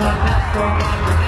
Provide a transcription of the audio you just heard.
for my